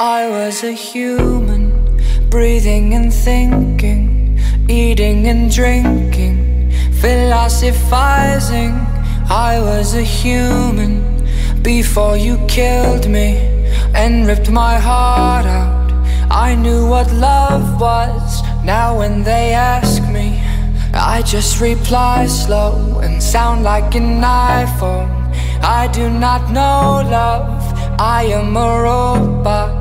I was a human, breathing and thinking, eating and drinking, philosophizing. I was a human before you killed me and ripped my heart out. I knew what love was. Now, when they ask me, I just reply slow and sound like an iPhone. I do not know love, I am a robot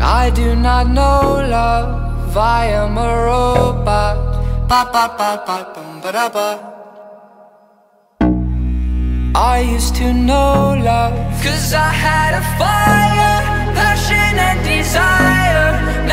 I do not know love, I am a robot. I used to know love, cause I had a fire, passion and desire.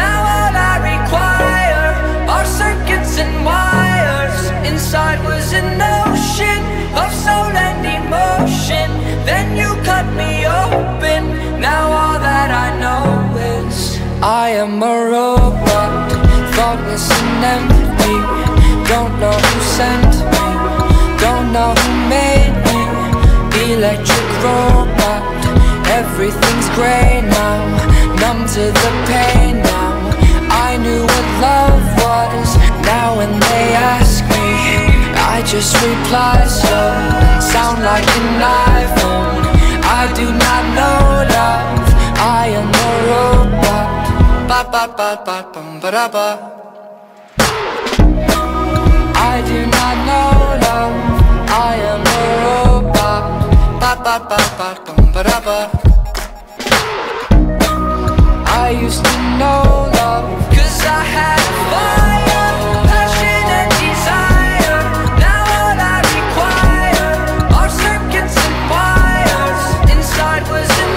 I am a robot Thoughtless and empty. Don't know who sent me Don't know who made me. Electric robot Everything's grey now. Numb to the pain now. I knew what love was Now when they ask me I just reply slow sound like an iPhone. I do not know love I am Ba ba ba ba bum ba da ba I do not know love. I am a robot. Ba ba ba ba bum ba da ba I used to know love. Cause I had fire, passion and desire. Now all I require are circuits and wires. Inside was an